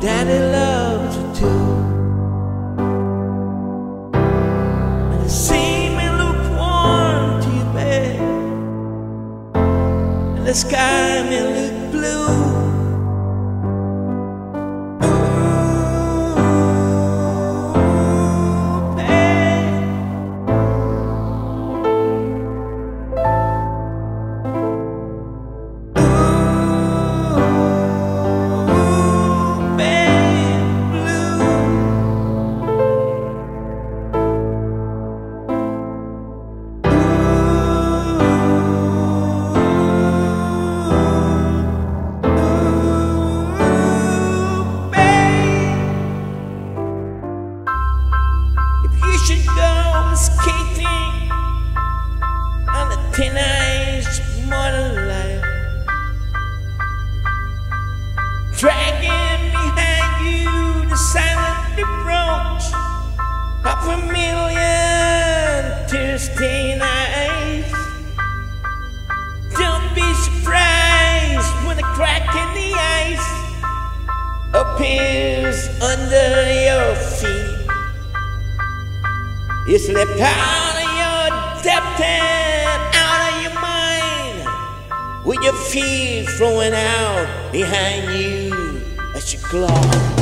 daddy loves you too. And the sea may look warm to you, babe, and the sky may look blue. Should go skating on the teenage model life, dragging behind you the silent approach of a million tear-stained eyes. Don't be surprised when a crack in the ice appears under You slip out of your depth and out of your mind. With your feet flowing out behind you as you claw